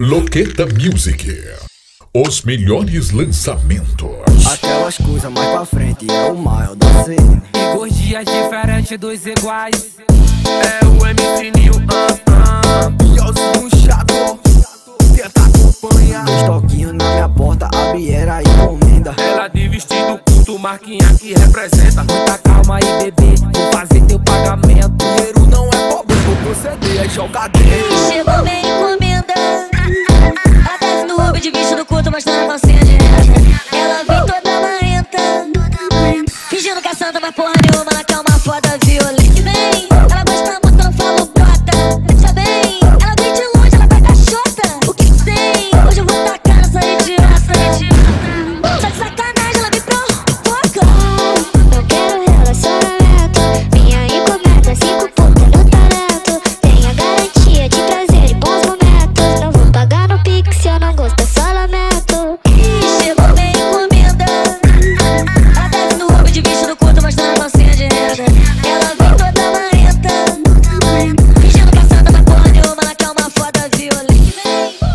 Loqueta Music. Os melhores lançamentos. Aquelas coisas mais pra frente é o maior da cena. E gordias diferentes dos iguais. É o MC Nil, ah, uh, chato. Tenta acompanhar. Dois toquinhos na minha porta, a era encomenda. Ela de vestido curto, marquinha que representa. Muita calma e bebê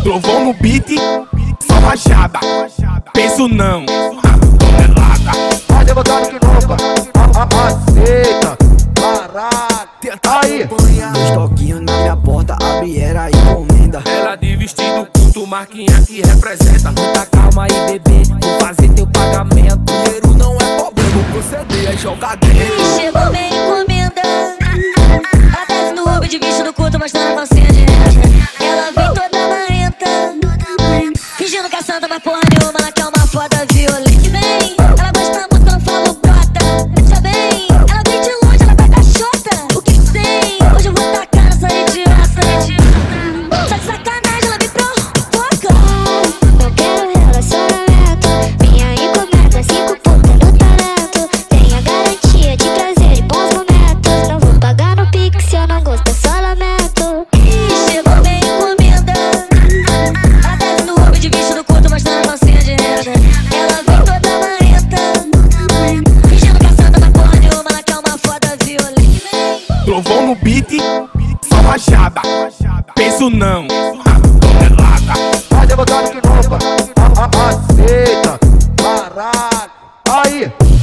Trovão no beat, só rachada. Penso não, tonelada. Pode botar de roupa, aceita, parada. Tá aí. Dois toquinhos na minha porta, abre era encomenda. Ela de vestido curto, marquinha que representa. Muita calma aí, bebê, vou fazer teu pagamento. gotta. Trovou no beat, só rachada. Penso não, tonelada. Mas é vontade que rouba, aceita, caralho. Aí.